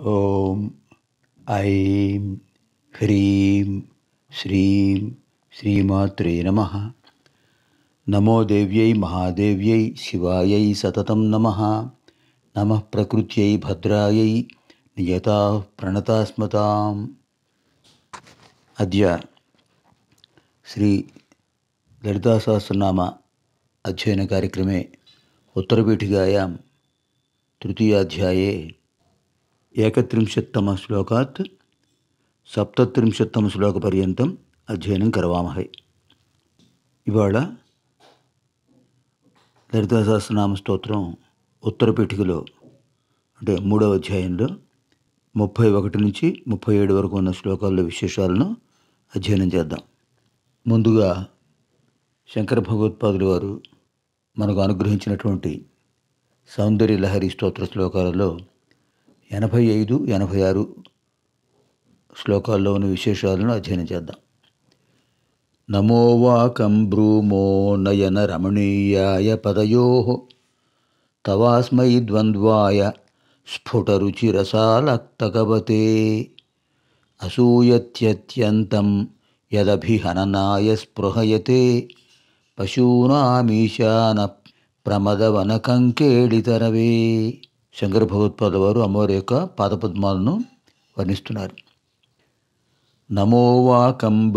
ओम ऐं ह्रीं श्रीं श्रीमात्रे नमः। नमो देव्यै महादेव्यै शिवायै सततं नमः। नमः प्रकृत्यै भद्रायै नियताः प्रणतास्मताम्। अद्य श्री ललितासहस्रनाम अध्ययनकार्यक्रमे उत्तरपीठिकायां तृतीयाध्याये ఉత్తరపీఠికాయాం తృతీయాధ్యాయే ఏకత్రింశత్తమ శ్లోకాత్ సప్తత్రింశత్తమ శ్లోకపర్యంతం అధ్యయనం కరవామహై ఇవాళ లలితా సహస్రనామ స్తోత్రం ఉత్తరపీఠికలో అంటే మూడవ అధ్యాయంలో ముప్పై ఒకటి నుంచి ముప్పై ఏడు వరకు ఉన్న శ్లోకాల్లో విశేషాలను అధ్యయనం చేద్దాం. ముందుగా శంకర భగవత్పాదులు వారు మనకు అనుగ్రహించినటువంటి సౌందర్య లహరి స్తోత్ర శ్లోకాలలో ఎనభై ఐదు ఎనభై ఆరు శ్లోకాల్లో ఉన్న విశేషాలను అధ్యయనం చేద్దాం. నమోవాకం బ్రూమో నయన రమణీయాయ పదయో తవాస్మై ద్వంద్వాయ స్ఫుటరుచిరసాలక్తకవతే అసూయత్యత్యంతం యదభిహననాయ స్పృహయతే పశూనామీశాన ప్రమదవనకంకేళితరవే. శంకర భగవత్పాద వారు అమ్మవారి యొక్క పాదపద్మాలను వర్ణిస్తున్నారు. నమో వాకం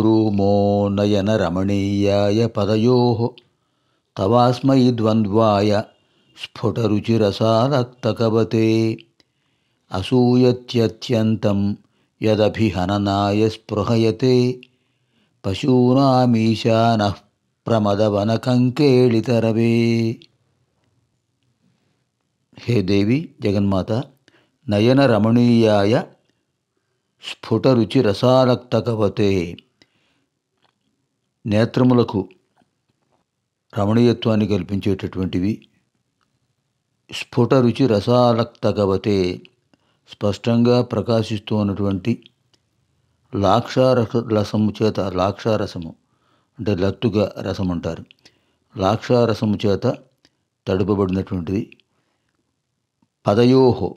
నయన రమణీయాయ పదయో తవాస్మై ద్వంద్వాయ స్ఫుటరుచిరసాలక్తకవతే అసూయత్యత్యంతం యదభిహననాయ స్పృహయతే పశూనామీశాన ప్రమదవనకంకేళితరవే హే దేవి జగన్మాత నయన రమణీయాయ స్ఫుటరుచి రసాలక్తకవతే నేత్రములకు రమణీయత్వాన్ని కల్పించేటటువంటివి స్ఫుట రుచి రసాలక్తకవతే స్పష్టంగా ప్రకాశిస్తూ ఉన్నటువంటి లాక్షారస రసము చేత లాక్షారసము అంటే లత్తుగా రసం అంటారు లాక్షారసము చేత తడుపబడినటువంటిది పదయోహో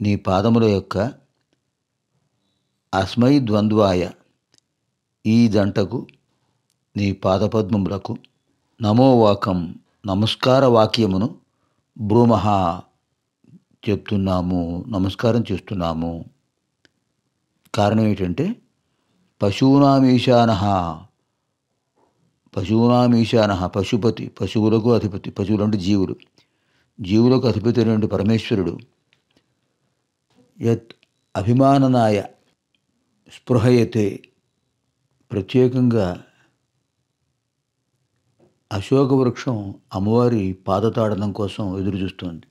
నీ పాదముల యొక్క అస్మై ద్వంద్వాయ ఈ జంటకు నీ పాదపద్మములకు నమోవాకం నమస్కార వాక్యమును బ్రూమహ చెప్తున్నాము నమస్కారం చేస్తున్నాము. కారణం ఏంటంటే పశూనామీశాన పశూనామీశాన పశుపతి పశువులకు అధిపతి పశువులు అంటే జీవులు జీవులకు అధిపతి పరమేశ్వరుడు యత్ అభిమాననాయ స్పృహయతే ప్రత్యేకంగా అశోక వృక్షం అమ్మవారి పాదతాడనం కోసం ఎదురుచూస్తోంది.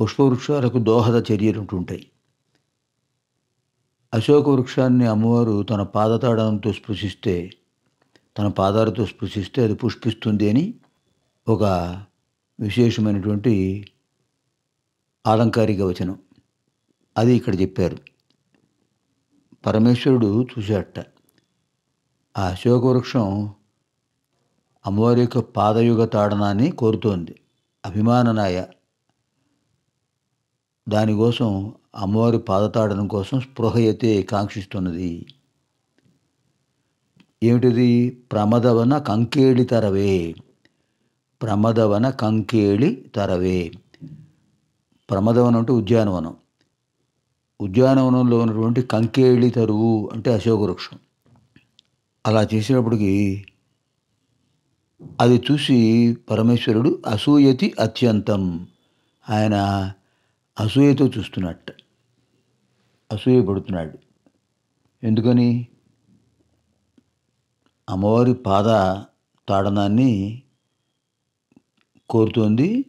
పుష్పవృక్షాలకు దోహద చర్యలు ఉంటుంటాయి అశోక వృక్షాన్ని అమ్మవారు తన పాదతాడనంతో స్పృశిస్తే తన పాదాలతో స్పృశిస్తే అది పుష్పిస్తుంది అని ఒక విశేషమైనటువంటి ఆలంకారిక వచనం. అది ఇక్కడ చెప్పారు. పరమేశ్వరుడు చూశాట ఆ అశోక వృక్షం అమ్మవారి యొక్క పాదయుగ తాడనాన్ని కోరుతోంది. అభిమాననాయ. దానికోసం అమ్మవారి పాదతాడనం కోసం స్పృహయతే కాంక్షిస్తున్నది. ఏమిటిది? ప్రమదవన కంకేళితరవే. ప్రమదవన కంకేళి తరవే. ప్రమదవనం అంటే ఉద్యానవనం. ఉద్యానవనంలో ఉన్నటువంటి కంకేళి తరువు అంటే అశోక వృక్షం అలా చేసినప్పటికీ అది చూసి పరమేశ్వరుడు అసూయతి అత్యంతం. ఆయన అసూయతో చూస్తున్నట్ట. అసూయ పడుతున్నాడు. ఎందుకని? అమ్మవారి పాద తాడనాన్ని కోరుతోంది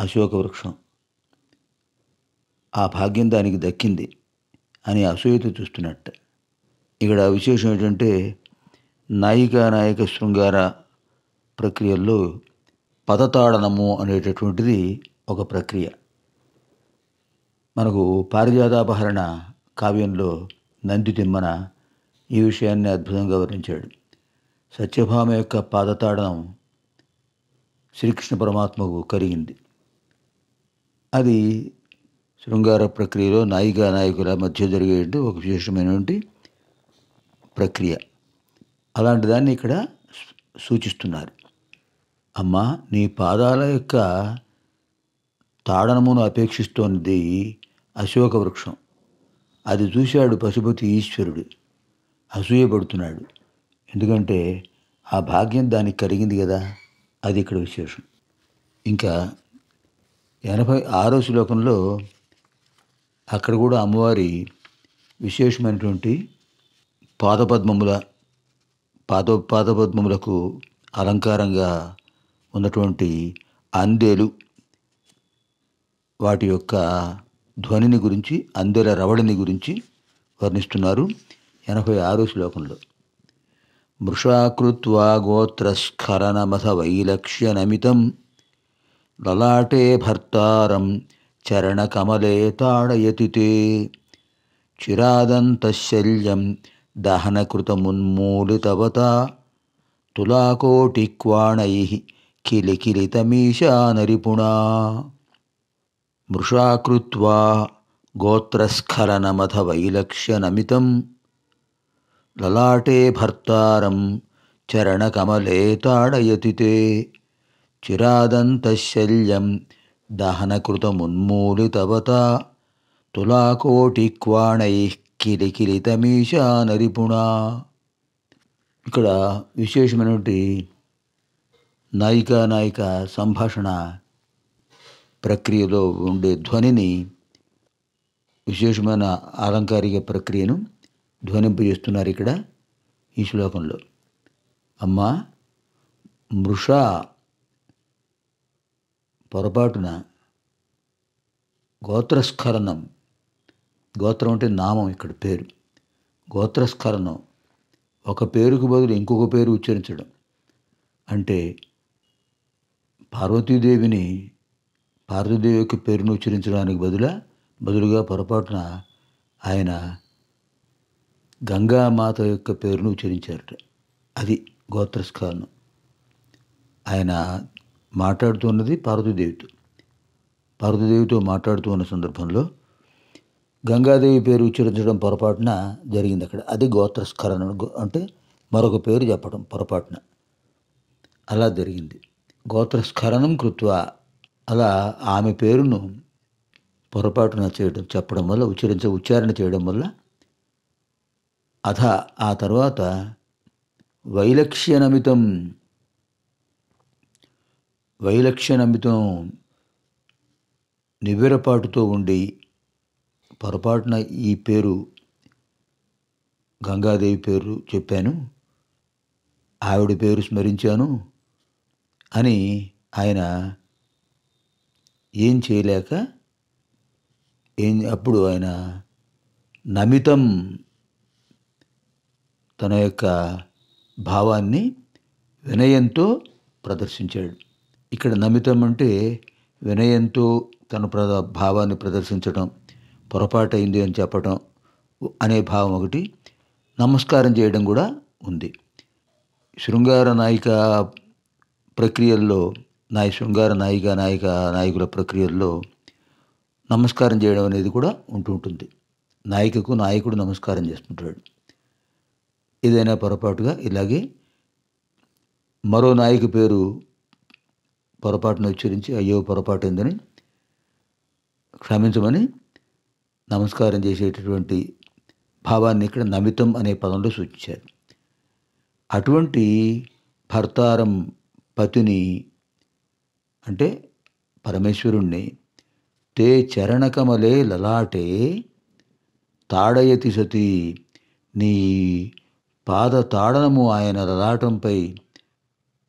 అశోక వృక్షం ఆ భాగ్యం దానికి దక్కింది అని అసూయతో చూస్తున్నట్ట. ఇక్కడ విశేషం ఏంటంటే నాయిక నాయక శృంగార ప్రక్రియల్లో పదతాడనము అనేటటువంటిది ఒక ప్రక్రియ. మనకు పారిజాతాపహరణ కావ్యంలో నంది తిమ్మన ఈ విషయాన్ని అద్భుతంగా వర్ణించాడు. సత్యభామ యొక్క పాదతాడనం శ్రీకృష్ణ పరమాత్మకు కరిగింది. అది శృంగార ప్రక్రియలో నాయిక నాయకుల మధ్య జరిగే ఒక విశేషమైనటువంటి ప్రక్రియ. అలాంటి దాన్ని ఇక్కడ సూచిస్తున్నారు. అమ్మ నీ పాదాల యొక్క తాడనమును అపేక్షిస్తోంది అశోక వృక్షం. అది చూశాడు పశుపతి ఈశ్వరుడు. అసూయపడుతున్నాడు. ఎందుకంటే ఆ భాగ్యం దానికి కలిగింది కదా. అది ఇక్కడ విశేషం. ఇంకా ఎనభై ఆరో శ్లోకంలో అక్కడ కూడా అమ్మవారి విశేషమైనటువంటి పాదపద్మముల పాద పాదపద్మములకు అలంకారంగా ఉన్నటువంటి అందేలు వాటి యొక్క ధ్వనిని గురించి అందెల రవళిని గురించి వర్ణిస్తున్నారు ఎనభై ఆరో శ్లోకంలో. मृषा कृत्वा गोत्रस्खलनमथ वैलक्ष्यनमितं ललाटे भर्तारं चरणकमले ताडयति ते। चिरादन्तशल्यं दहनकृतमुन्मूलितवता तुलाकोटिक्वाणैः किलि नरिपुणा मृषा कृत्वा गोत्रस्खलनमथ वैलक्ष्यनमितं లలాటే భర్తారం చరణకమలే తాడయతి తే చిరాదంతశల్యం దహనకృతమున్మూలితవత తులాకోటిక్వాణై కిలికిలితమీశానరిపుణా ఇక్కడ విశేషమైనటువంటి నాయిక నాయిక సంభాషణ ప్రక్రియలో ఉండే ధ్వనిని విశేషమైన అలంకారిక ప్రక్రియను ధ్వనింపజేస్తున్నారు ఇక్కడ ఈ శ్లోకంలో. అమ్మా మృష పొరపాటున గోత్రస్ఖలనం గోత్రం అంటే నామం ఇక్కడ పేరు. గోత్రస్ఖలనం ఒక పేరుకు బదులు ఇంకొక పేరు ఉచ్చరించడం. అంటే పార్వతీదేవిని పార్వతీదేవి యొక్క పేరును ఉచ్చరించడానికి బదులు బదులుగా పొరపాటున ఆయన గంగామాత యొక్క పేరును ఉచ్చరించారట. అది గోత్రస్కాలను ఆయన మాట్లాడుతున్నది పార్వతీదేవితో. పార్వతీదేవితో మాట్లాడుతూ ఉన్న సందర్భంలో గంగాదేవి పేరు ఉచ్చరించడం పొరపాటున జరిగింది అక్కడ. అది గోత్రస్కరణ అంటే మరొక పేరు చెప్పడం పొరపాటున. అలా జరిగింది. గోత్రస్కరణం కృత్వ. అలా ఆమె పేరును పొరపాటున చేయడం చెప్పడం వల్ల ఉచ్చరించ ఉచ్చారణ చేయడం వల్ల అథ ఆ తర్వాత వైలక్ష్యనమితం వైలక్ష్యనమితం నివ్వెరపాటుతో ఉండి పొరపాటున ఈ పేరు గంగాదేవి పేరు చెప్పాను ఆవిడ పేరు స్మరించాను అని ఆయన ఏం చేయలేక ఏం అప్పుడు ఆయన నమితం తన యొక్క భావాన్ని వినయంతో ప్రదర్శించాడు. ఇక్కడ నమితం అంటే వినయంతో తన ప్ర భావాన్ని ప్రదర్శించడం పొరపాటైంది అని చెప్పడం అనే భావం ఒకటి నమస్కారం చేయడం కూడా ఉంది. శృంగార నాయిక ప్రక్రియల్లో నాయ శృంగార నాయిక నాయిక నాయకుల ప్రక్రియల్లో నమస్కారం చేయడం అనేది కూడా ఉంటూ ఉంటుంది. నాయికకు నాయకుడు నమస్కారం చేస్తుంటాడు. ఏదైనా పొరపాటుగా ఇలాగే మరో నాయకు పేరు పొరపాటును ఉచ్చరించి అయ్యో పొరపాటైందని క్షమించమని నమస్కారం చేసేటటువంటి భావాన్ని ఇక్కడ నమితం అనే పదంలో సూచించారు. అటువంటి భర్తారం పతిని అంటే పరమేశ్వరుణ్ణి తే చరణకమలే లలాటే తాడయతి సతి నీ పాద తాడనము ఆయన రలాటంపై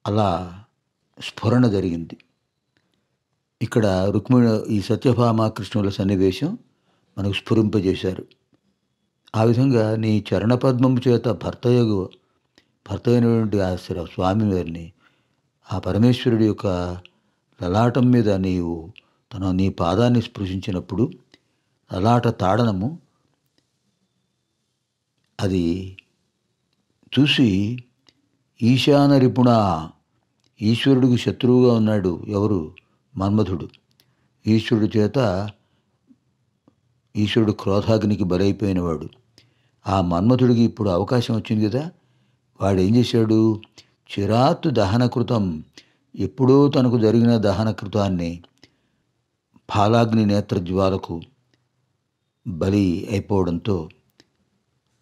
అలా స్ఫురణ జరిగింది. ఇక్కడ రుక్మిణి ఈ సత్యభామ కృష్ణుల సన్నివేశం మనకు స్ఫురింపజేశారు. ఆ విధంగా నీ చరణపద్మము చేత భర్తయగు భర్త అయినటువంటి ఆ స్వామి వారిని ఆ పరమేశ్వరుడి యొక్క లలాటం మీద నీవు తన నీ పాదాన్ని స్పృశించినప్పుడు లలాట తాడనము అది చూసి ఈశాన రిపుణ ఈశ్వరుడికి శత్రువుగా ఉన్నాడు ఎవరు? మన్మధుడు. ఈశ్వరుడు చేత ఈశ్వరుడు క్రోధాగ్నికి బలైపోయినవాడు. ఆ మన్మథుడికి ఇప్పుడు అవకాశం వచ్చింది కదా. వాడు ఏం చేశాడు? చిరాత్తు దహనకృతం. ఎప్పుడో తనకు జరిగిన దహనకృతాన్ని ఫాలాగ్ని నేత్ర జ్వాలకు బలి అయిపోవడంతో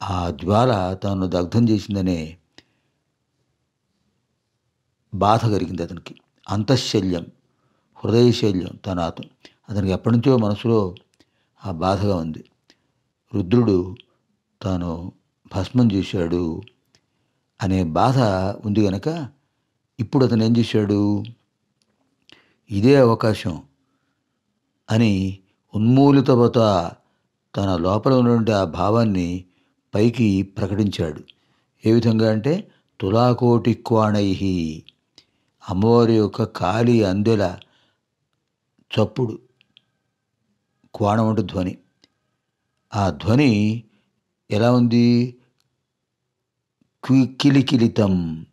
ఆ జ్వాల తాను దగ్ధం చేసిందనే బాధ కలిగింది అతనికి. అంతఃశల్యం హృదయశల్యం తన అత- అతనికి ఎప్పటి నుంచో మనసులో ఆ బాధగా ఉంది. రుద్రుడు తాను భస్మం చేశాడు అనే బాధ ఉంది గనక ఇప్పుడు అతను ఏం చేశాడు? ఇదే అవకాశం అని ఉన్మూలితవత తన లోపల ఉన్నటువంటి ఆ భావాన్ని పైకి ప్రకటించాడు. ఏ విధంగా అంటే తులాకోటి క్వాణై అమ్మవారి యొక్క కాలి అందెల చప్పుడు క్వాణం అంటే ధ్వని. ఆ ధ్వని ఎలా ఉంది? కి- కిలికిలితం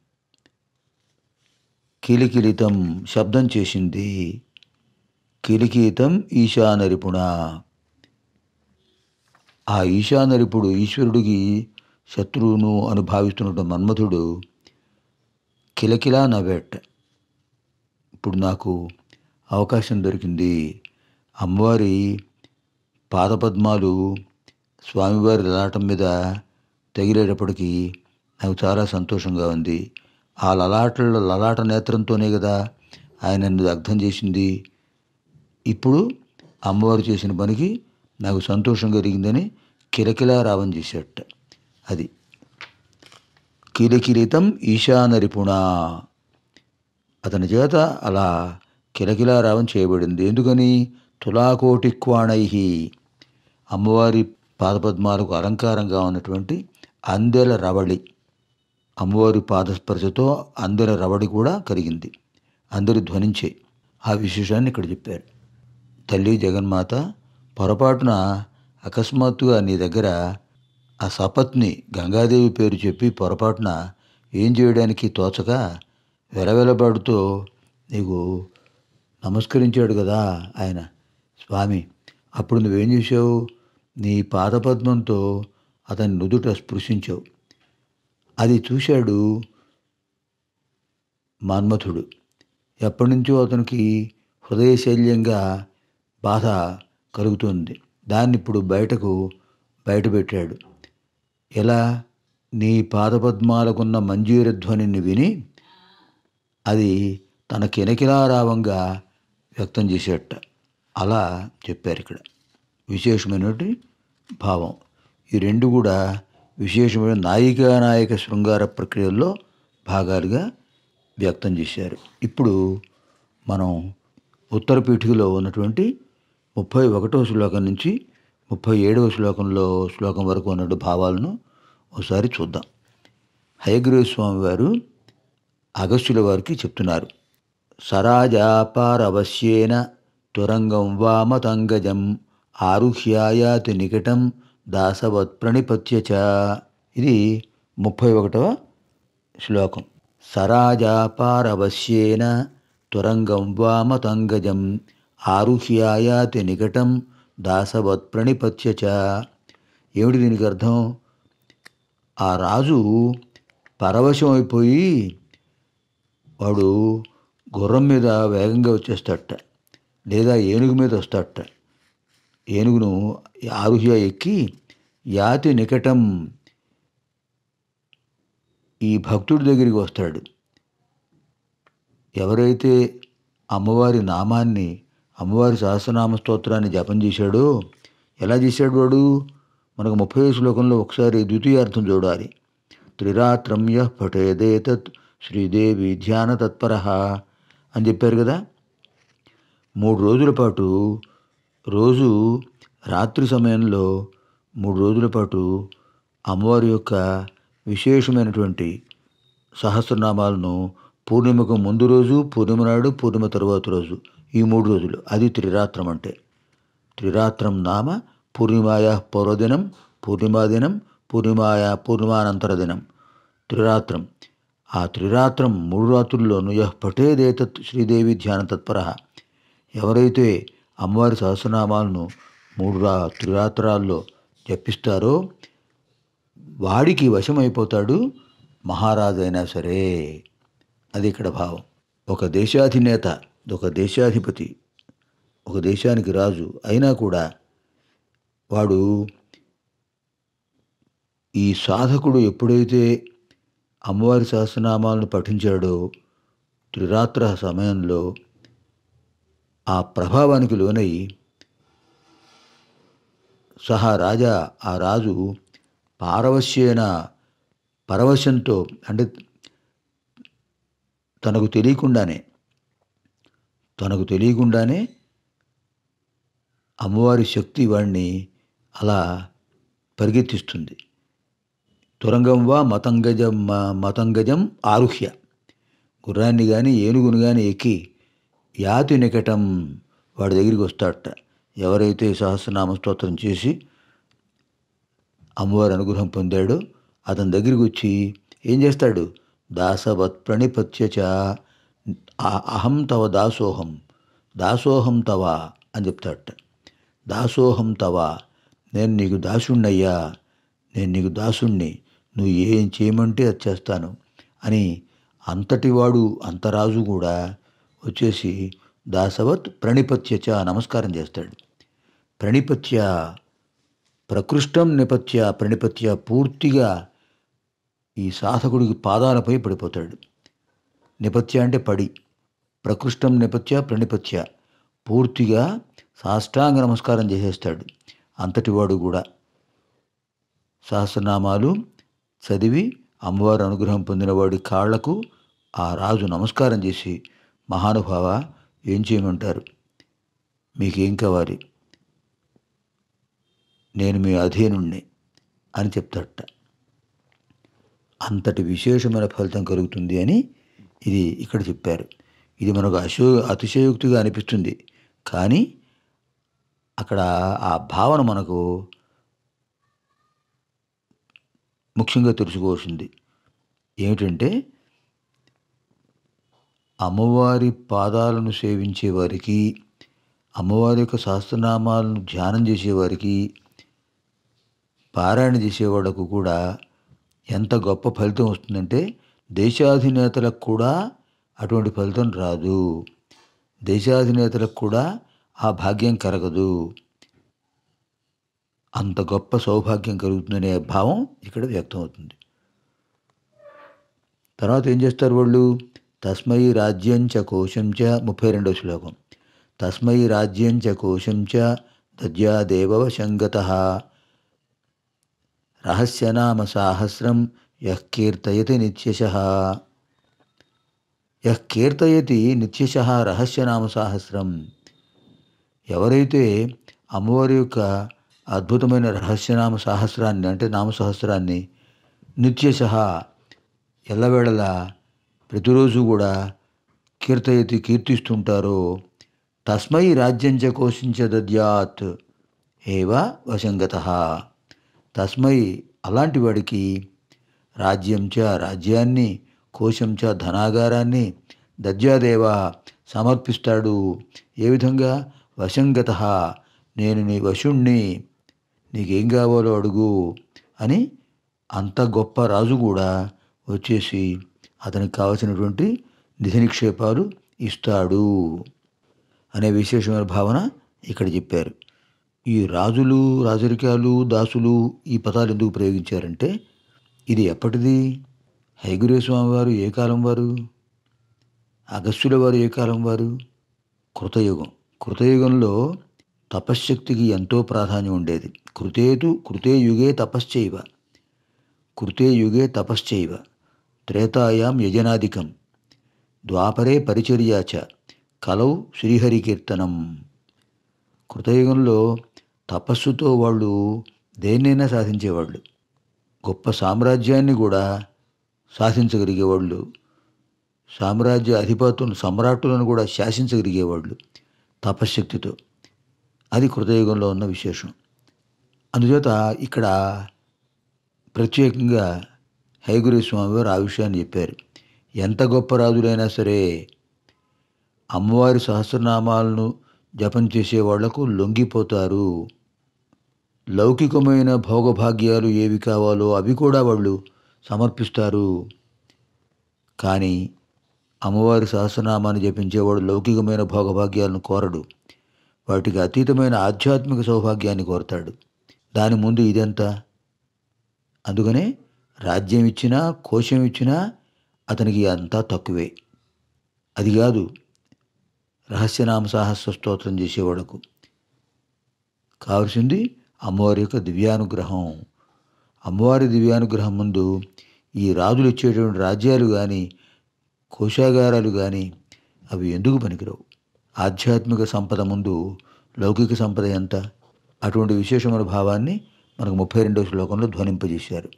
కిలికిలితం శబ్దం చేసింది. కిలికితం ఈశానరిపుణ. ఆ ఈశానరిపుడు ఈశ్వరుడికి శత్రువును అని మన్మథుడు కిలకిలా నవ్వేట ఇప్పుడు నాకు అవకాశం దొరికింది. అమ్మవారి పాదపద్మాలు స్వామివారి లలాటం మీద తగిలేటప్పటికీ నాకు చాలా సంతోషంగా ఉంది. ఆ లలాటల లలాట నేత్రంతోనే కదా ఆయన నన్ను అర్థం చేసింది. ఇప్పుడు అమ్మవారు చేసిన పనికి నాకు సంతోషం కలిగిందని కిలకిలా రావం చేసేట. అది కిలకిలితం ఈశానరిపుణ. అతని చేత అలా కిలకిలా రావం చేయబడింది. ఎందుకని? తులాకోటి క్వాణై అమ్మవారి పాదపద్మాలకు అలంకారంగా ఉన్నటువంటి అందెల రవళి. అమ్మవారి పాదస్పర్శతో అందెల రవడి కూడా కలిగింది అందరి ధ్వనించే ఆ విశేషాన్ని ఇక్కడ చెప్పారు. తల్లి జగన్మాత పొరపాటున అకస్మాత్తుగా నీ దగ్గర ఆ సపత్ని గంగాదేవి పేరు చెప్పి పొరపాటున ఏం చేయడానికి తోచక వెలవెలబాడుతో నీకు నమస్కరించాడు కదా ఆయన. స్వామి అప్పుడు నువ్వేం చేసావు నీ పాదపద్మంతో అతని నుదుట స్పృశించావు. అది చూశాడు మన్మథుడు ఎప్పటి నుంచో అతనికి హృదయశల్యంగా బాధ కలుగుతుంది. దాన్ని ఇప్పుడు బయటకు బయటపెట్టాడు. ఎలా? నీ పాదపద్మాలకున్న మంజీర ధ్వనిని విని అది తన కినకిలారావంగా వ్యక్తం చేసేట. అలా చెప్పారు ఇక్కడ. విశేషమైనటువంటి భావం. ఈ రెండు కూడా విశేషమైన నాయికా నాయక శృంగార ప్రక్రియల్లో భాగాలుగా వ్యక్తం చేశారు. ఇప్పుడు మనం ఉత్తర పీఠికలో ఉన్నటువంటి ముప్పై ఒకటో శ్లోకం నుంచి ముప్పై ఏడవ శ్లోకంలో శ్లోకం వరకు ఉన్నట్టు భావాలను ఒకసారి చూద్దాం. హయగ్రీవ స్వామి వారు అగస్త్యుల వారికి చెప్తున్నారు. సరాజాపారవశ్యేన తురంగం వామతంగజం ఆరుహ్యాయాతి నికటం దాసవత్ ప్రణిపత్య చ. ఇది ముప్పై ఒకటవ శ్లోకం. సరాజాపారవశ్యేన తురంగం వామతంగజం ఆరుహ్యాయాతి నికటం దాసవత్ ప్రణిపత్య చ. ఏమిటి దీనికి అర్థం? ఆ రాజు పరవశం అయిపోయి వాడు గుర్రం మీద వేగంగా వచ్చేస్తాడట. లేదా ఏనుగు మీద వస్తాడట. ఏనుగును ఆరుహ్య ఎక్కి యాతి నికటం ఈ భక్తుడి దగ్గరికి వస్తాడు. ఎవరైతే అమ్మవారి నామాన్ని అమ్మవారి సహస్రనామ స్తోత్రాన్ని జపం చేశాడో. ఎలా చేశాడు వాడు? మనకు ముప్పై శ్లోకంలో ఒకసారి ద్వితీయార్థం చూడాలి. త్రిరాత్రమ్య పఠేదేతత్ శ్రీదేవి ధ్యాన తత్పర అని చెప్పారు కదా. మూడు రోజుల పాటు రోజు రాత్రి సమయంలో మూడు రోజుల పాటు అమ్మవారి యొక్క విశేషమైనటువంటి సహస్రనామాలను పూర్ణిమకు ముందు రోజు పూర్ణిమ నాడు పూర్ణిమ తరువాత రోజు ఈ మూడు రోజులు. అది త్రిరాత్రం అంటే. త్రిరాత్రం నామ పూర్ణిమాయా పూర్వదినం పూర్ణిమాదినం పూర్ణిమాయా పూర్ణిమానంతర దినం. త్రిరాత్రం. ఆ త్రిరాత్రం మూడు రాత్రుల్లోనూ యహ్ పఠేదేతత్ శ్రీదేవి ధ్యాన తత్పర. ఎవరైతే అమ్మవారి సహస్రనామాలను మూడు రా త్రిరాత్రాల్లో జపిస్తారో వాడికి వశమైపోతాడు మహారాజు అయినా సరే. అది ఇక్కడ భావం. ఒక దేశాధినేత ఒక దేశాధిపతి ఒక దేశానికి రాజు అయినా కూడా వాడు ఈ సాధకుడు ఎప్పుడైతే అమ్మవారి సహస్రనామాలను పఠించాడో త్రిరాత్ర సమయంలో ఆ ప్రభావానికి లోనై సహా రాజా ఆ రాజు పారవశ్యేన పరవశంతో అంటే తనకు తెలియకుండానే తనకు తెలియకుండానే అమ్మవారి శక్తి వాడిని అలా పరిగెత్తిస్తుంది. తురంగం వా మతంగజం మ- మతంగజం ఆరుహ్య. గుర్రాన్ని కానీ ఏనుగును కానీ ఎక్కి యాతి నికటం వాడి దగ్గరికి వస్తాడట. ఎవరైతే సహస్రనామ స్తోత్రం చేసి అమ్మవారి అనుగ్రహం పొందాడో అతని దగ్గరికి వచ్చి ఏం చేస్తాడు? దాసవత్ ప్రణిపత్యచ అహం తవ దాసోహం దాసోహం తవ అని చెప్తాడట. దాసోహం తవ నేను నీకు దాసుణ్ణయ్యా నేను నీకు దాసుణ్ణి నువ్వు ఏం చేయమంటే అది చేస్తాను అని అంతటివాడు అంతరాజు కూడా వచ్చేసి దాసవత్ ప్రణిపత్యచ నమస్కారం చేస్తాడు. ప్రణిపత్య ప్రకృష్టం నిపత్య ప్రణిపత్య పూర్తిగా ఈ సాధకుడికి పాదాలపై పడిపోతాడు. నిపత్య అంటే పడి. ప్రకృష్టం నిపత్య ప్రణిపత్య పూర్తిగా సాష్టాంగ నమస్కారం చేసేస్తాడు. అంతటివాడు కూడా. సహస్రనామాలు చదివి అమ్మవారి అనుగ్రహం పొందినవాడి కాళ్ళకు ఆ రాజు నమస్కారం చేసి మహానుభావ ఏం చేయమంటారు? మీకేం కావాలి? నేను మీ అధీనుణ్ణి అని చెప్తాడట. అంతటి విశేషమైన ఫలితం కలుగుతుంది అని ఇది ఇక్కడ చెప్పారు. ఇది మనకు అశో అతిశయోక్తిగా అనిపిస్తుంది. కానీ అక్కడ ఆ భావన మనకు ముఖ్యంగా తెలుసుకోవాల్సింది. ఏమిటంటే అమ్మవారి పాదాలను సేవించే వారికి అమ్మవారి యొక్క సహస్రనామాలను ధ్యానం చేసేవారికి పారాయణ చేసేవాళ్ళకు కూడా ఎంత గొప్ప ఫలితం వస్తుందంటే దేశాధినేతలకు కూడా అటువంటి ఫలితం రాదు. దేశాధినేతలకు కూడా ఆ భాగ్యం కరగదు. అంత గొప్ప సౌభాగ్యం కలుగుతుందనే భావం ఇక్కడ వ్యక్తమవుతుంది. తర్వాత ఏం చేస్తారు వాళ్ళు? తస్మై రాజ్యం చ కోశం చ ముప్పై రెండవ శ్లోకం. తస్మై రాజ్యం చ కోశం చ దద్యాదేవ సంగత రహస్యనామ సాహస్రం యః కీర్తయతి నిత్యశ. యః కీర్తయతి నిత్యశ రహస్యనామ సాహస్రం. ఎవరైతే అమ్మవారి యొక్క అద్భుతమైన రహస్యనామ సహస్రాన్ని అంటే నామ సహస్రాన్ని నిత్యశ ఎల్లవేళలా ప్రతిరోజు కూడా కీర్తయతి కీర్తిస్తుంటారో తస్మై రాజ్యంచ కోశించ దద్యాత్ ఏవ వశంగత. తస్మై అలాంటి వాడికి రాజ్యంచ రాజ్యాన్ని కోశంచ ధనాగారాన్ని దద్యాదేవ సమర్పిస్తాడు. ఏ విధంగా? వశంగత నేను నీ వశుణ్ణి నీకేం కావాలో అడుగు అని అంత గొప్ప రాజు కూడా వచ్చేసి అతనికి కావలసినటువంటి నిధి నిక్షేపాలు ఇస్తాడు అనే విశేషమైన భావన ఇక్కడ చెప్పారు. ఈ రాజులు రాజరికాలు దాసులు ఈ పదాలు ఎందుకు ప్రయోగించారంటే ఇది ఎప్పటిది? హైగురే స్వామివారు ఏ కాలం వారు? అగస్త్యుల వారు ఏ కాలం వారు? కృతయుగం. కృతయుగంలో తపశ్శక్తికి ఎంతో ప్రాధాన్యం ఉండేది. కృతేతు కృతే యుగే తపశ్చైవ. కృతే యుగే తపశ్చైవ. త్రేతాయాం యజనాధికం. ద్వాపరే పరిచర్యాచ కలౌ శ్రీహరికీర్తనం. కృతయుగంలో తపస్సుతో వాళ్ళు దేన్నైనా సాధించేవాళ్ళు. గొప్ప సామ్రాజ్యాన్ని కూడా శాసించగలిగేవాళ్ళు సామ్రాజ్య అధిపతులను సమ్రాట్టులను కూడా శాసించగలిగేవాళ్ళు తపశ్శక్తితో. అది కృతయుగంలో ఉన్న విశేషం. అందుచేత ఇక్కడ ప్రత్యేకంగా హైగురి స్వామి వారు ఆ విషయాన్ని చెప్పారు. ఎంత గొప్ప రాజులైనా సరే అమ్మవారి సహస్రనామాలను జపం చేసే వాళ్ళకు లొంగిపోతారు. లౌకికమైన భోగభాగ్యాలు ఏవి కావాలో అవి కూడా వాళ్ళు సమర్పిస్తారు. కానీ అమ్మవారి సహస్రనామాన్ని జపించేవాడు లౌకికమైన భోగభాగ్యాలను కోరడు. వాటికి అతీతమైన ఆధ్యాత్మిక సౌభాగ్యాన్ని కోరతాడు. దాని ముందు ఇదంతా. అందుకనే రాజ్యం ఇచ్చినా కోశం ఇచ్చినా అతనికి అంతా తక్కువే. అది కాదు రహస్యనామ సాహస్ర స్తోత్రం చేసేవాడుకు. కావలసింది అమ్మవారి యొక్క దివ్యానుగ్రహం. అమ్మవారి దివ్యానుగ్రహం ముందు ఈ రాజులు ఇచ్చేటువంటి రాజ్యాలు కానీ కోశాగారాలు కానీ అవి ఎందుకు పనికిరావు? ఆధ్యాత్మిక సంపద ముందు లౌకిక సంపద ఎంత? అటువంటి విశేషమైన భావాన్ని మనకు ముప్పై రెండవ శ్లోకంలో ధ్వనింపజేశారు.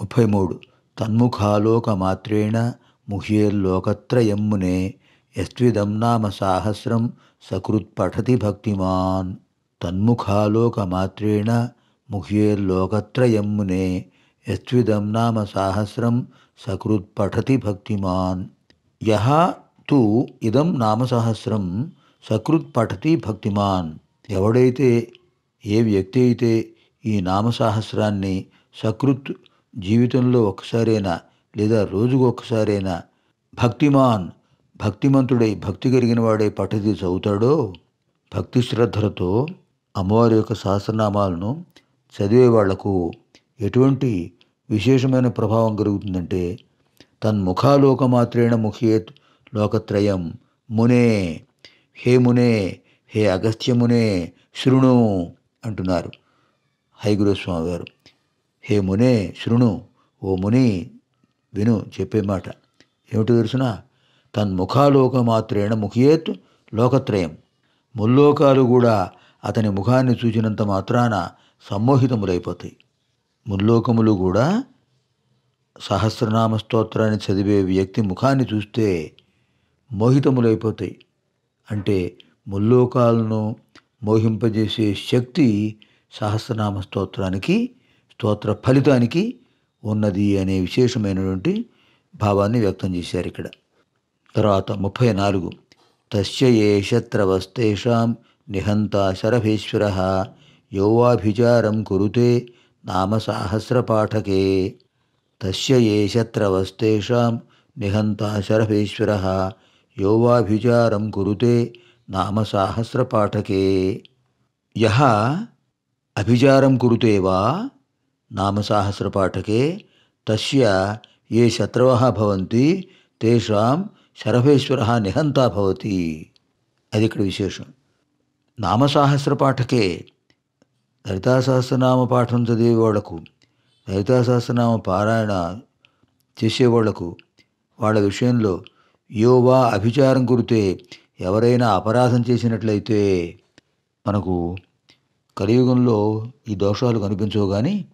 ముప్పై మూడు. తన్ముఖాలోక మాత్రేణ ముహ్యేల్లోకత్రయమ్మునే యస్త్విదం నామ సాహస్రం సకృత్ పఠతి భక్తిమాన్. తన్ముఖాలోకమాత్రేణ మాత్రేణ యస్విదం నామ సాహస్రం సకృత్ పఠతి భక్తిమాన్. యహ తు ఇదం నామసహస్రం సకృత్ పఠతి భక్తిమాన్. ఎవడైతే ఏ వ్యక్తి అయితే ఈ నామసహస్రాన్ని సకృత్ జీవితంలో ఒక్కసారైనా లేదా రోజుకు ఒక్కసారైనా భక్తిమాన్ భక్తిమంతుడై భక్తి కలిగిన వాడై పఠతి చదువుతాడో భక్తి శ్రద్ధలతో అమ్మవారి యొక్క సహస్రనామాలను చదివే వాళ్ళకు ఎటువంటి విశేషమైన ప్రభావం కలుగుతుందంటే తన్ముఖాలోకమాత్రేణ ముఖేత్ లోకత్రయం మునే హే మునే హే అగస్త్య మునే శృణు అంటున్నారు హైగురుస్వామి గారు హే మునే శృణు ఓ ముని విను చెప్పే మాట. ఏమిటో తెలుసిన తన్ముఖాలోకమాత్రేణ ముఖేత్ లోకత్రయం. ముల్లోకాలు కూడా అతని ముఖాన్ని చూచినంత మాత్రాన సమ్మోహితములైపోతాయి. ముల్లోకములు కూడా సహస్రనామ స్తోత్రాన్ని చదివే వ్యక్తి ముఖాన్ని చూస్తే మోహితములైపోతాయి. అంటే ముల్లోకాలను మోహింపజేసే శక్తి సహస్రనామ స్తోత్రానికి స్తోత్ర ఫలితానికి ఉన్నది అనే విశేషమైనటువంటి భావాన్ని వ్యక్తం చేశారు ఇక్కడ. తర్వాత ముప్పై నాలుగు. తస్య ఏ శత్రవస్తేషాం నిహంత శరభేశ్వర యోవాభిచారం కురుతే నామ సహస్రపాఠకే తస్య ఏ శత్రవస్తేషాం నిహంత శరభేశ్వర యోవాభిచారం కురుతే నామ సహస్రపాఠకే యహ అభిచారం కురుతే వా నామసాహస్రపాఠకే తస్య ఏ శత్రవः భవంతి తేషాం శరభేశ్వర నిహంతా భవతి అది పాఠకే నామసాహస్రపాఠకే లలితా సహస్రనామ పాఠం చదివేవాళ్ళకు లలితా సహస్రనామ పారాయణ చేసేవాళ్ళకు వాళ్ళ విషయంలో యోవా అభిచారం కురితే ఎవరైనా అపరాధం చేసినట్లయితే మనకు కలియుగంలో ఈ దోషాలు కనిపించవు కానీ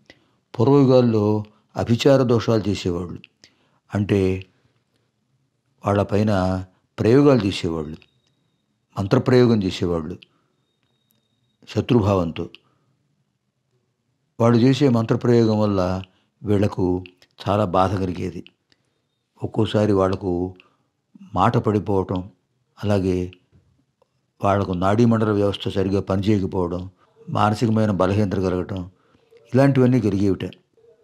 పూర్వయుగాల్లో అభిచార దోషాలు చేసేవాళ్ళు. అంటే వాళ్ళపైన ప్రయోగాలు చేసేవాళ్ళు మంత్రప్రయోగం చేసేవాళ్ళు. శత్రుభావంతో. వాడు చేసే మంత్రప్రయోగం వల్ల వీళ్ళకు చాలా బాధ కలిగేది. ఒక్కోసారి వాళ్ళకు మాట పడిపోవటం అలాగే వాళ్ళకు నాడీమండల వ్యవస్థ సరిగ్గా పనిచేయకపోవడం మానసికమైన బలహీనత కలగటం ఇలాంటివన్నీ కలిగేవిట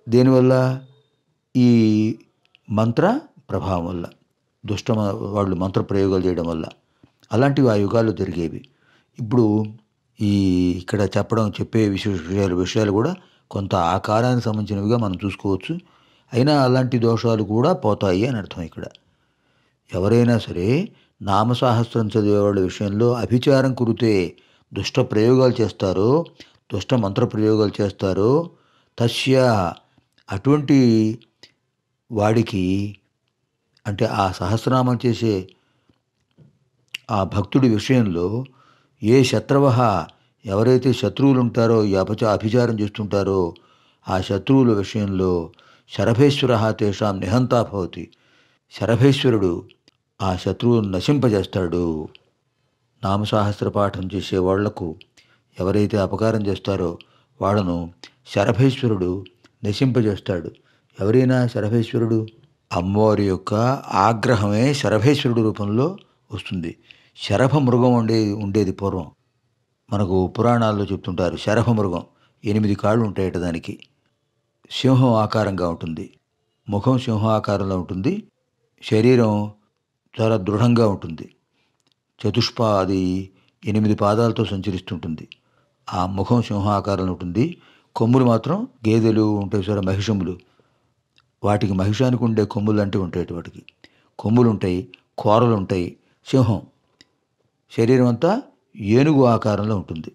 దీనివల్ల? ఈ మంత్ర ప్రభావం వల్ల దుష్ట వాళ్ళు మంత్ర ప్రయోగాలు చేయడం వల్ల. అలాంటివి ఆ యుగాల్లో జరిగేవి. ఇప్పుడు ఈ ఇక్కడ చెప్పడం చెప్పే విశేష విషయాలు విషయాలు కూడా కొంత ఆకారానికి సంబంధించినవిగా మనం చూసుకోవచ్చు. అయినా అలాంటి దోషాలు కూడా పోతాయి అని అర్థం ఇక్కడ. ఎవరైనా సరే నామసాహస్రం చదివే వాళ్ళ విషయంలో అభిచారం కురితే దుష్ట ప్రయోగాలు చేస్తారో దుష్ట మంత్ర ప్రయోగాలు చేస్తారో తస్య అటువంటి వాడికి అంటే ఆ సహస్రనామం చేసే ఆ భక్తుడి విషయంలో ఏ శత్రువ ఎవరైతే శత్రువులు ఉంటారో ఈ అపచ అభిచారం చేస్తుంటారో ఆ శత్రువుల విషయంలో శరభేశ్వర తేషాం నిహంతా భవతి. శరభేశ్వరుడు ఆ శత్రువును నశింపజేస్తాడు. నామసాహస్ర పాఠం చేసే వాళ్ళకు ఎవరైతే అపకారం చేస్తారో వాళ్ళను శరభేశ్వరుడు నశింపజేస్తాడు. ఎవరైనా శరభేశ్వరుడు అమ్మవారి యొక్క ఆగ్రహమే శరభేశ్వరుడు రూపంలో వస్తుంది. శరభ మృగం ఉండే ఉండేది పూర్వం. మనకు పురాణాల్లో చెప్తుంటారు శరభ మృగం ఎనిమిది కాళ్ళు ఉంటాయట దానికి. సింహం ఆకారంగా ఉంటుంది. ముఖం సింహం ఆకారంలో ఉంటుంది. శరీరం చాలా దృఢంగా ఉంటుంది. చతుష్పా అది ఎనిమిది పాదాలతో సంచరిస్తుంటుంది. ఆ ముఖం సింహాకారంలో ఉంటుంది. కొమ్ములు మాత్రం గేదెలు ఉంటాయి సరే మహిషములు. వాటికి మహిషానికి ఉండే కొమ్ములు అంటే ఉంటాయి వాటికి. కొమ్ములు ఉంటాయి కూరలు ఉంటాయి సింహం. శరీరం అంతా ఏనుగు ఆకారంలో ఉంటుంది.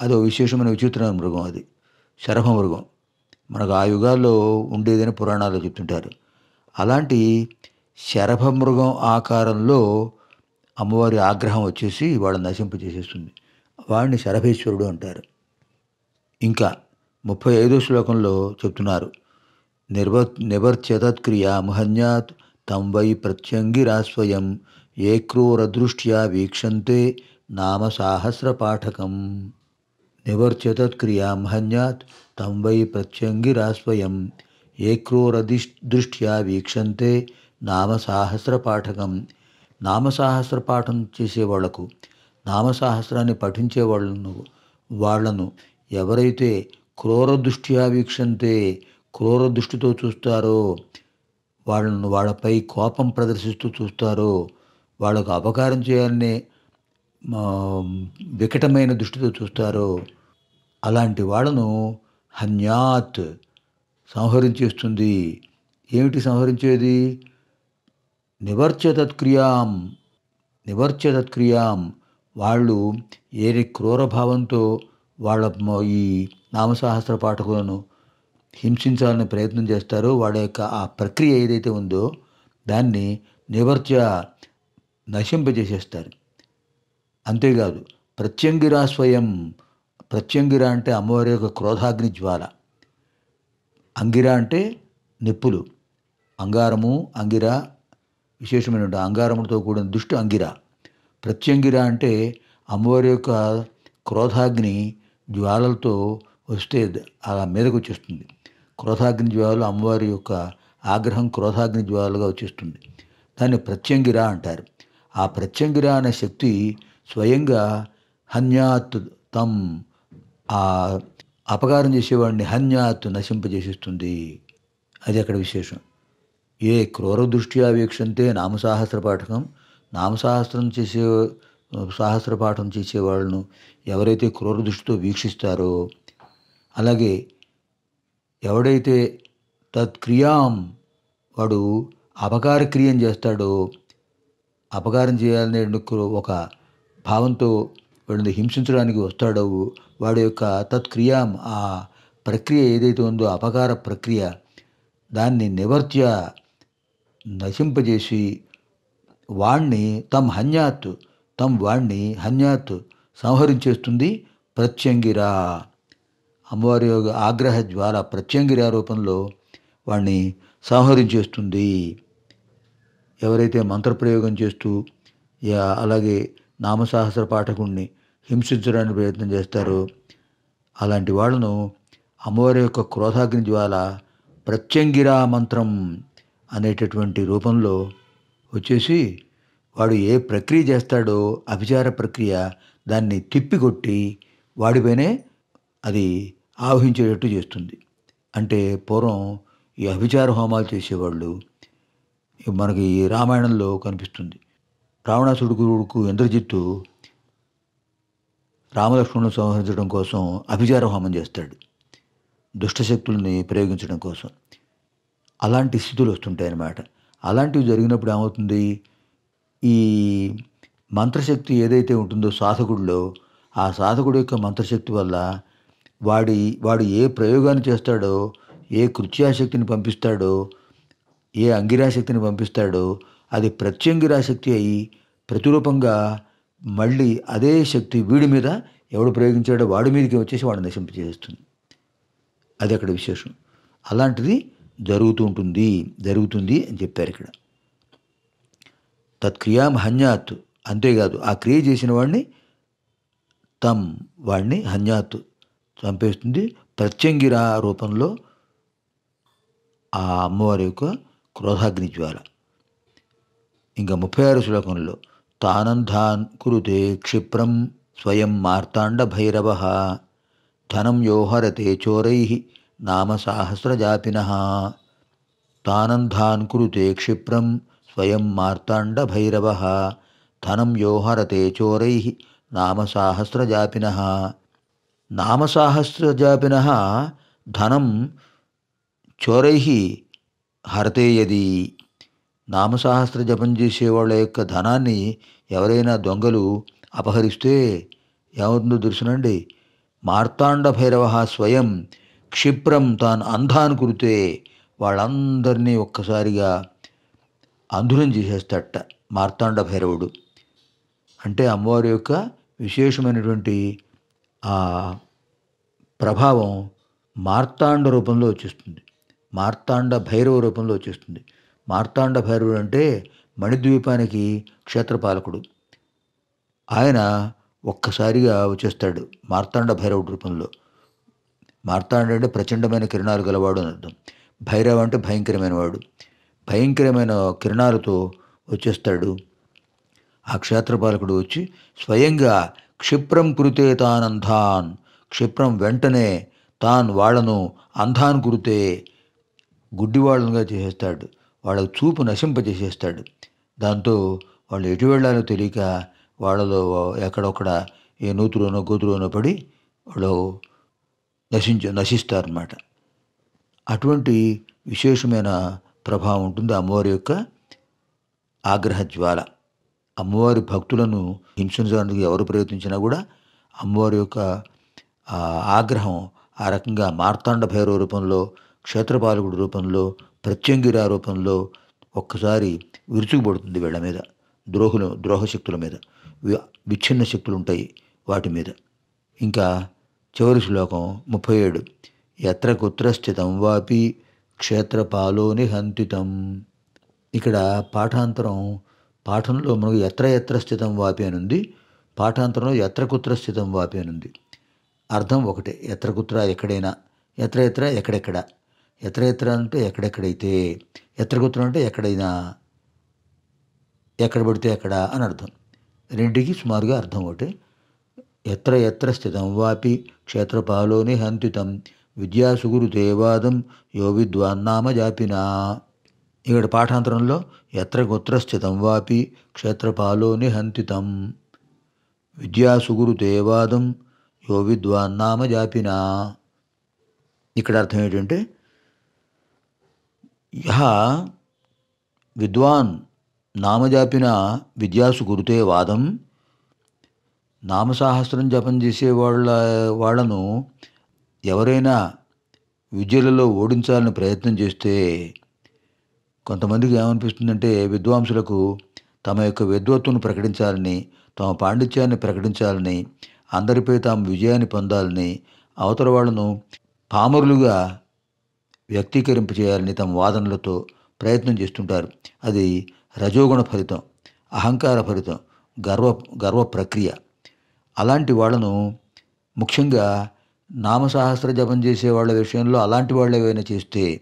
అది విశేషమైన విచిత్రమైన మృగం అది. శరభ మృగం. మనకు ఆ యుగాల్లో ఉండేదని పురాణాల్లో చెప్తుంటారు. అలాంటి శరభ మృగం ఆకారంలో అమ్మవారి ఆగ్రహం వచ్చేసి వాళ్ళని నశింపజేసేస్తుంది వాడిని శరభేశ్వరుడు అంటారు. ఇంకా ముప్పై ఐదో శ్లోకంలో చెప్తున్నారు. నిర్వ నివర్చ్యతత్క్రియా మహన్యాత్ తం వై ప్రత్యంగిరాస్వయం ఏ క్రూరదృష్ట్యా వీక్షంతే నామ సాహస్ర పాఠకం నివర్చ్యతత్క్రియా మహన్యాత్ తం వై ప్రత్యంగిరాస్వయం. ఏ క్రూరదిష్ దృష్ట్యా వీక్షంతే నామ సాహస్ర పాఠకం నామసాహస్ర పాఠం చేసే నామసాహస్రాన్ని పఠించే వాళ్ళను వాళ్ళను ఎవరైతే క్రూర దృష్ట్యా వీక్షంతే క్రూర దృష్టితో చూస్తారో వాళ్ళను వాళ్ళపై కోపం ప్రదర్శిస్తూ చూస్తారో వాళ్ళకు అపకారం చేయాలని వికటమైన దృష్టితో చూస్తారో అలాంటి వాళ్ళను హన్యాత్ సంహరించేస్తుంది. ఏమిటి సంహరించేది? నివర్చతత్క్రియాం నివర్చతత్క్రియాం. వాళ్ళు ఏరి క్రూరభావంతో వాళ్ళ ఈ నామసహస్ర పాఠకులను హింసించాలని ప్రయత్నం చేస్తారో వాళ్ళ యొక్క ఆ ప్రక్రియ ఏదైతే ఉందో దాన్ని నివర్చ నశింపజేసేస్తారు. అంతేకాదు ప్రత్యంగిరా స్వయం ప్రత్యంగిర అంటే అమ్మవారి యొక్క క్రోధాగ్ని జ్వాల. అంగిర అంటే నిప్పులు. అంగారము అంగిర విశేషమైన అంగారములతో కూడిన దుష్టు అంగిర. ప్రత్యంగిర అంటే అమ్మవారి యొక్క క్రోధాగ్ని జ్వాలలతో వస్తే అలా మీదకు వచ్చేస్తుంది. క్రోధాగ్ని జ్వాలలు అమ్మవారి యొక్క ఆగ్రహం క్రోధాగ్ని జ్వాలలుగా వచ్చేస్తుంది. దాన్ని ప్రత్యంగిర అంటారు. ఆ ప్రత్యంగిర అనే శక్తి స్వయంగా హన్యాత్ తమ్ ఆ అపకారం చేసేవాడిని హన్యాత్ నశింపజేసిస్తుంది. అది అక్కడ విశేషం. ఏ క్రూర దృష్ట్యా వీక్షంతే నామసాహస్ర పాఠకం. నామసాహస్రం చేసే సాహస్ర పాఠం చేసేవాళ్ళను ఎవరైతే క్రూర దృష్టితో వీక్షిస్తారో అలాగే ఎవడైతే తత్క్రియాం వాడు అపకార క్రియం చేస్తాడో అపకారం చేయాలనే ఒక భావంతో వాడిని హింసించడానికి వస్తాడో వాడి యొక్క తత్క్రియాం ఆ ప్రక్రియ ఏదైతే ఉందో అపకార ప్రక్రియ దాన్ని నివర్త్య నశింపజేసి వాణ్ణి తమ్ హన్యాత్ తమ్ వాణ్ణి హన్యాత్ సంహరించేస్తుంది ప్రత్యంగిరా. అమ్మవారి యొక్క ఆగ్రహ జ్వాల ప్రత్యంగిరా రూపంలో వాణ్ణి సంహరించేస్తుంది. ఎవరైతే మంత్రప్రయోగం చేస్తూ అలాగే నామసాహస పాఠకుణ్ణి హింసించడానికి ప్రయత్నం చేస్తారో అలాంటి వాళ్ళను అమ్మవారి యొక్క క్రోధాగ్ని జ్వాల ప్రత్యంగిరా మంత్రం అనేటటువంటి రూపంలో వచ్చేసి వాడు ఏ ప్రక్రియ చేస్తాడో అభిచార ప్రక్రియ దాన్ని తిప్పికొట్టి వాడిపైనే అది ఆవహించేటట్టు చేస్తుంది. అంటే పూర్వం ఈ అభిచార హోమాలు చేసేవాళ్ళు మనకి ఈ రామాయణంలో కనిపిస్తుంది. రావణాసుడు గురుడుకు ఇంద్రజిత్తు రామలక్ష్మణులను సంహరించడం కోసం అభిచార హోమం చేస్తాడు. దుష్టశక్తుల్ని ప్రయోగించడం కోసం. అలాంటి స్థితులు వస్తుంటాయి అన్నమాట. అలాంటివి జరిగినప్పుడు ఏమవుతుంది? ఈ మంత్రశక్తి ఏదైతే ఉంటుందో సాధకుడిలో ఆ సాధకుడు యొక్క మంత్రశక్తి వల్ల వాడి వాడు ఏ ప్రయోగాన్ని చేస్తాడో ఏ కృత్యాశక్తిని పంపిస్తాడో ఏ అంగిరాశక్తిని పంపిస్తాడో అది ప్రత్యంగిరాశక్తి అయి ప్రతిరూపంగా మళ్ళీ అదే శక్తి వీడి మీద ఎవడు ప్రయోగించాడో వాడి మీదకి వచ్చేసి వాడిని నశింపజేస్తుంది అది అక్కడ విశేషం. అలాంటిది జరుగుతూ ఉంటుంది జరుగుతుంది అని చెప్పారు ఇక్కడ. తత్క్రియాం హన్యాత్ అంతేకాదు ఆ క్రియ చేసిన వాడిని తమ్ వాడిని హన్యాత్ చంపేస్తుంది. ప్రత్యంగిర రూపంలో ఆ అమ్మవారి యొక్క క్రోధాగ్ని జ్వాల. ఇంకా ముప్పై ఆరు శ్లోకంలో తానంధాన్ కురుతే క్షిప్రం స్వయం మార్తాండ భైరవ ధనం యోహరతే చోరై నామ సాహస్రజాతిన తానంధాన్ కురుతే క్షిప్రం స్వయం మార్తాండ భైరవ ధనం యోహరతే చోరై నామ సాహస్రజాపిన నామ సాహస్రజాపిన ధనం చోరై హరతే యది. నామసహస్ర జపం చేసే వాళ్ళ యొక్క ధనాన్ని ఎవరైనా దొంగలు అపహరిస్తే ఏమవుతుందో తెలుసునండి మార్తాండ భైరవ స్వయం క్షిప్రం తాను అంధాన్ కురితే వాళ్ళందరినీ ఒక్కసారిగా అంధురం చేసేస్తట మార్తాండ భైరవుడు. అంటే అమ్మవారి యొక్క విశేషమైనటువంటి ఆ ప్రభావం మార్తాండ రూపంలో వచ్చేస్తుంది. మార్తాండ భైరవ రూపంలో వచ్చేస్తుంది. మార్తాండ భైరవుడు అంటే మణిద్వీపానికి క్షేత్రపాలకుడు. ఆయన ఒక్కసారిగా వచ్చేస్తాడు మార్తాండ భైరవుడి రూపంలో. మార్తాండ అంటే ప్రచండమైన కిరణాలు గలవాడు అని అర్థం. భైరవ అంటే భయంకరమైన వాడు భయంకరమైన కిరణాలతో వచ్చేస్తాడు. ఆ క్షేత్రపాలకుడు వచ్చి స్వయంగా క్షిప్రం కురితే తానంధాన్ క్షిప్రం వెంటనే తాను వాళ్ళను అంధాన్ కురితే గుడ్డివాళ్ళనుగా చేసేస్తాడు. వాళ్ళకు చూపు నశింపజేసేస్తాడు. దాంతో వాళ్ళు ఎటు వెళ్ళాలో తెలియక వాళ్ళలో ఎక్కడొక్కడ ఏ నూతులోనో గోతులోనో పడి వాళ్ళు నశించ నశిస్తారన్నమాట. అటువంటి విశేషమైన ప్రభావం ఉంటుంది అమ్మవారి యొక్క ఆగ్రహ జ్వాల. అమ్మవారి భక్తులను హింసించడానికి ఎవరు ప్రయత్నించినా కూడా అమ్మవారి యొక్క ఆగ్రహం ఆ రకంగా మార్తాండ భైరవ రూపంలో క్షేత్రపాలకుడు రూపంలో ప్రత్యంగిరా రూపంలో ఒక్కసారి విరుచుకుపడుతుంది వీళ్ళ మీద ద్రోహులు ద్రోహ శక్తుల మీద వి- విచ్ఛిన్న శక్తులు ఉంటాయి వాటి మీద. ఇంకా చివరి శ్లోకం ముప్పై ఏడు. ఎత్ర కుత్ర స్థితం వాపి క్షేత్రపాలోని హంతితం ఇక్కడ పాఠాంతరం పాఠంలో మనకు ఎత్ర ఎత్ర స్థితం వాపి అని ఉంది పాఠాంతరంలో ఎత్ర కుత్ర స్థితం వాపి అని ఉంది అర్థం ఒకటే ఎత్ర కుత్ర ఎక్కడైనా ఎత్ర ఎత్ర ఎక్కడెక్కడ? ఎత్ర ఎత్ర అంటే ఎక్కడెక్కడైతే ఎత్ర అంటే ఎక్కడైనా ఎక్కడ పడితే ఎక్కడ అని అర్థం. రెండింటికి సుమారుగా అర్థం ఒకటి. ఎత్ర ఎత్ర స్థితం వాపి క్షేత్రపాలోని హంతితం విద్యాసుగురు దేవాదం యో విద్వాన్నామ జాపినా. ఇక్కడ పాఠాంతరంలో ఎత్ర కుత్ర స్థితం వాపి క్షేత్రపాలోని హంతితం విద్యాసుగురు దేవాదం యో విద్వాన్నామ జాపినా. ఇక్కడ అర్థం ఏంటంటే యహ విద్వాన్ నామజాపిన విద్యాసు గురుతే వాదం. నామసాహస్రం జపం చేసే వాళ్ళ వాళ్ళను ఎవరైనా విద్యలలో ఓడించాలని ప్రయత్నం చేస్తే కొంతమందికి ఏమనిపిస్తుందంటే విద్వాంసులకు తమ యొక్క విద్వత్తును ప్రకటించాలని తమ పాండిత్యాన్ని ప్రకటించాలని అందరిపై తాము విజయాన్ని పొందాలని అవతల వాళ్ళను పామరులుగా వ్యక్తీకరింప చేయాలని తమ వాదనలతో ప్రయత్నం చేస్తుంటారు. అది రజోగుణ ఫలితం అహంకార ఫలితం గర్వ గర్వ ప్రక్రియ. అలాంటి వాళ్ళను ముఖ్యంగా నామసహస్ర జపం చేసే వాళ్ళ విషయంలో అలాంటి వాళ్ళు ఏవైనా చేస్తే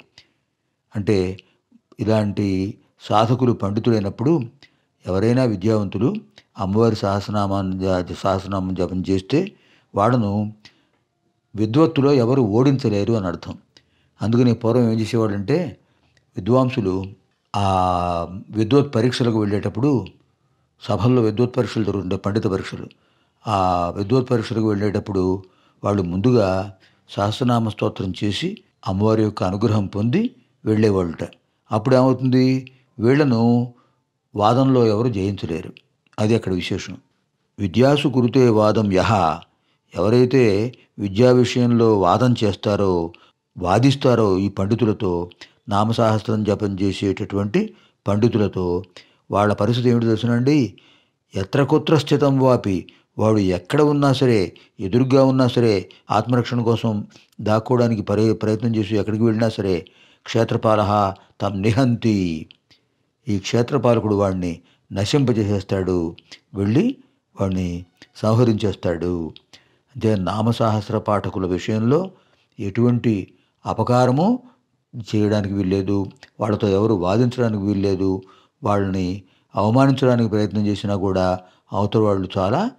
అంటే ఇలాంటి సాధకులు పండితుడైనప్పుడు ఎవరైనా విద్యావంతులు అమ్మవారి సహస్రనామాన్ని సహస్రనామం జపం చేస్తే వాళ్ళను విద్వత్తులో ఎవరు ఓడించలేరు అని అర్థం. అందుకని పూర్వం ఏం చేసేవాడంటే విద్వాంసులు ఆ విద్వత్ పరీక్షలకు వెళ్ళేటప్పుడు సభల్లో విద్వత్ పరీక్షలు జరుగుతుండే పండిత పరీక్షలు. ఆ విద్వత్ పరీక్షలకు వెళ్ళేటప్పుడు వాళ్ళు ముందుగా సహస్రనామ స్తోత్రం చేసి అమ్మవారి యొక్క అనుగ్రహం పొంది వెళ్ళేవాళ్ళట. అప్పుడు ఏమవుతుంది వీళ్ళను వాదంలో ఎవరు జయించలేరు. అది అక్కడ విశేషం. విద్యాసు కురితే వాదం యహ. ఎవరైతే విద్యా విషయంలో వాదం చేస్తారో వాదిస్తారో ఈ పండితులతో నామసాహస్రం జపం చేసేటటువంటి పండితులతో వాళ్ళ పరిస్థితి ఏమిటి తెలుసునండి? ఎత్రకుత్ర స్థితం వాపి. వాడు ఎక్కడ ఉన్నా సరే ఎదురుగా ఉన్నా సరే ఆత్మరక్షణ కోసం దాక్కోవడానికి పరి ప్రయత్నం చేసి ఎక్కడికి వెళ్ళినా సరే క్షేత్రపాల తమ్ నిహంతి. ఈ క్షేత్రపాలకుడు వాడిని నశింపజేసేస్తాడు. వెళ్ళి వాడిని సంహరించేస్తాడు. అంటే నామసహస్ర పాఠకుల విషయంలో ఎటువంటి అపకారము చేయడానికి వీల్లేదు వాళ్ళతో ఎవరు వాదించడానికి వీల్లేదు వాళ్ళని అవమానించడానికి ప్రయత్నం చేసినా కూడా అవతల వాళ్ళు చాలా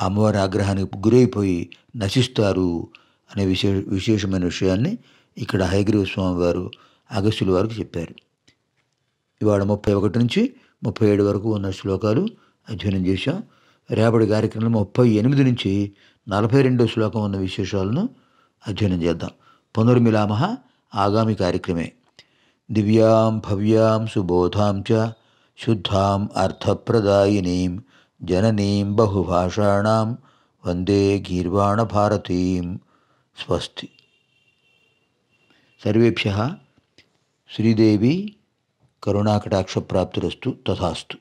అమ్మవారి ఆగ్రహానికి గురైపోయి నశిస్తారు అనే విశేష విశేషమైన విషయాన్ని ఇక్కడ హయగ్రీవ స్వామి వారు అగస్యుల వారికి చెప్పారు. ఇవాళ ముప్పై ఒకటి నుంచి ముప్పై ఏడు వరకు ఉన్న శ్లోకాలు అధ్యయనం చేశాం. రేపటి కార్యక్రమంలో ముప్పై ఎనిమిది నుంచి నలభై రెండో శ్లోకం ఉన్న విశేషాలను అధ్యయనం చేద్దాం. पुनर्मिला आगामी कार्यक्रम। दिव्यां, भव्यां, सुबोधां च शुद्धां, अर्थप्रदायिनी, जननी, बहुभाषाण वंदे गीर्वाण भारती स्वस्ति। सर्वेभ्यः श्रीदेवी करुणाकटाक्षप्राप्तिरस्तु, तथास्तु।